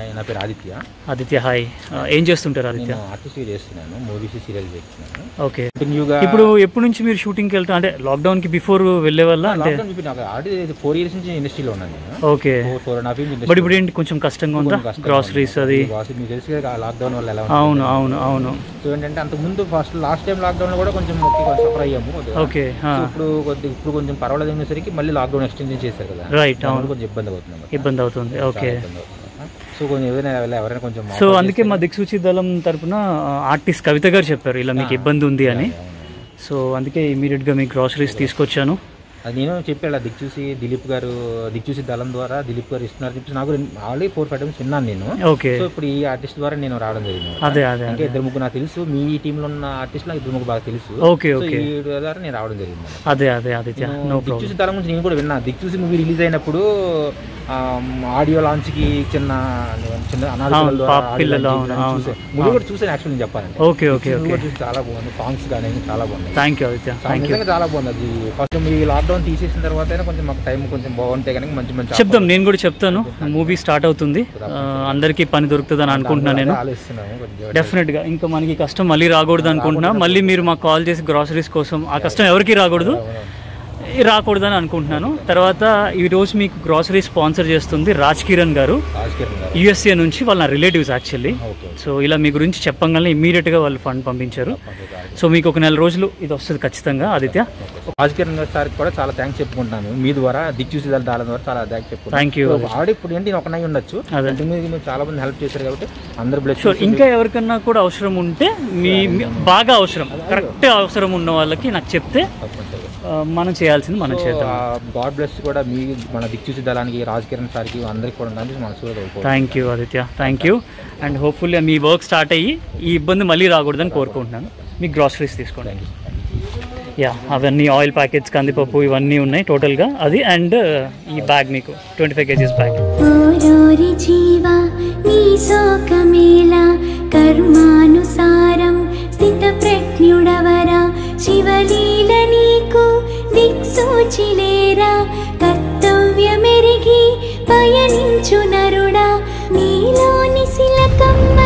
Hi నా పేరు Aditya. Aditya hi. ఏం చేస్తుంటారు ఆదిత్య? నేను చేస్తున్నాను మూవీస్ సీరియల్ చేస్తున్నాను. ఓకే. కంటిన్యూగా ఇప్పుడు ఎప్పటి నుంచి మీరు షూటింగ్కి వెళ్తా అంటే లాక్డౌన్కి బిఫోర్ వెళ్ళే వల్ల అంటే నాకు ఆల్రెడీ ఫోర్ ఇయర్స్ నుంచి ఇండస్ట్రీలో ఉన్నాను నేను. Okay. Four and half years but ఇప్పుడు ఏంటి కొంచెం కష్టంగా ఉందా? గ్రాసరీస్ అది? మీకు తెలుసు కదా లాక్డౌన్ వల్ల ఎలా అవును అవును అవును. సో ఏంటంటే అంతకు ముందు ఫస్ట్ లాస్ట్ టైం లాక్డౌన్ కూడా కొంచెం సఫర్ అయ్యాము. ఓకే. ఇప్పుడు కొద్దిగా ఇప్పుడు కొంచెం పర్వాలేదు అనేసరికి మళ్ళీ లాక్డౌన్ ఎక్స్టెండ్ చేశారు కదా. రైట్ అవును. కొంచెం ఇబ్బంది అవుతుంది. ఇబ్బంది అవుతుంది ఓకే. సో కొంచెం ఏదైనా ఎవరైనా- ఎవరైనా కొంచెం సో అందుకే మా దిక్సూచి దళం తరపున ఆర్టిస్ట్ కవిత గారు చెప్పారు ఇలా మీకు ఇబ్బంది ఉంది అని. సో అందుకే ఇమీడియట్గా మీ గ్రాసరీస్ తీసుకొచ్చాను. అది నేను చెప్పాడు దిక్ చూసి దిలీప్ గారు దిక్ చూసి దళం ద్వారా దిలీప్ గారు ఇస్తున్నారు చెప్పి నాకు ఆల్రెడీ ఫోర్ ఫైవ్ టైమ్స్ విన్నాను నేను. ఓకే. సో ఇప్పుడు ఈ ఆర్టిస్ట్ ద్వారా నేను రావడం జరిగింది అదే అదే ఇంకా ఇద్దరు ముగ్గురు నాకు తెలుసు మీ టీంలో ఉన్న ఆర్టిస్ట్ నాకు ఇద్దరు ముగ్గురు బాగా తెలుసు. Okay okay. ఈ ద్వారా నేను రావడం జరిగింది అదే అదే ఆదిత్య నో దిక్ చూసి దళం గురించి నేను కూడా విన్నా. దిక్ చూసి మూవీ రిలీజ్ అయినప్పుడు ఆడియో లాంచ్కి చిన్న చిన్న అనాథ అవును, పిల్లల ద్వారా పాప audio పిల్లలు, launch అవును, ఇవ్వడం అవును. చూసాను. మూవీ కూడా చూసాను యాక్చువల్లీ నేను చెప్పాలంటే. ఓకే ఓకే చాలా బాగుంది. సాంగ్స్ కానీ చాలా బాగున్నాయి. థ్యాంక్ యూ ఆదిత్య చాలా బాగుంది. అది ఫస్ట్ మీ లాక్డౌన్ తీసేసిన తర్వాత కొంచెం మాకు టైం కొంచెం బాగుంటే కనుక మంచి మంచి చెప్దాం నేను కూడా చెప్తాను. మూవీ స్టార్ట్ అవుతుంది. అందరికీ పని దొరుకుతుంది అని అనుకుంటున్నాను నేను. డెఫినెట్గా ఇంకా మనకి కష్టం మళ్ళీ రాకూడదు అనుకుంటున్నా. మళ్ళీ మీరు మాకు కాల్ చేసి గ్రాసరీస్ కోసం ఆ కష్టం ఎవరికి రాకూడదు. రాకూడదని అనుకుంటున్నాను. తర్వాత ఈ రోజు మీకు గ్రాసరీ స్పాన్సర్ చేస్తుంది రాజ్ కిరణ్ గారు. యుఎస్ఏ నుంచి వాళ్ళ రిలేటివ్స్ యాక్చువల్లీ సో ఇలా మీ గురించి చెప్పంగానే ఇమీడియట్గా వాళ్ళు ఫండ్ పంపించారు. సో మీకు ఒక నెల రోజులు ఇది వస్తుంది ఖచ్చితంగా ఆదిత్య. రాజకీయ సార్కి కూడా చాలా థ్యాంక్స్ చెప్పుకుంటున్నాను. మీ ద్వారా దిక్ చూసి దాని ద్వారా చాలా థ్యాంక్స్ చెప్పుకుంటాను థ్యాంక్ యూ ఆల్రెడీ ఇప్పుడు ఏంటి ఒకనై ఉండొచ్చు. మీరు చాలా మంది హెల్ప్ చేశారు కాబట్టి అందరు బ్లెస్ ఇంకా ఎవరికన్నా కూడా అవసరం ఉంటే మీ బాగా అవసరం. కరెక్ట్ అవసరం ఉన్న వాళ్ళకి నాకు చెప్తే మనం చేయాల్సింది మనం చేద్దాం. గాడ్ బ్లెస్ కూడా మీ మన దిక్ చూసి దళానికి రాజ్ కిరణ్ సార్కి అందరికి కూడా. Thank you Aditya thank you and hopefully me work start అయ్యి ఈ ఇబ్బంది మళ్ళీ రాకూడదని కోరుకుంటున్నాను. మీ గ్రాసరీస్ తీసుకోండి. యా అవన్నీ ఆయిల్ ప్యాకెట్స్ కందిపప్పు ఇవన్నీ ఉన్నాయి టోటల్గా అది అండ్ ఈ బ్యాగ్ మీకు ట్వంటీ ఫైవ్ కేజీస్ బ్యాగ్ కర్మానుసారం స్థిత ప్రజ్ఞుడవరా శివలీల చిలేరా కర్తవ్యమెరిగి పయనించు నరుడా నీలోని శిలకమ్మ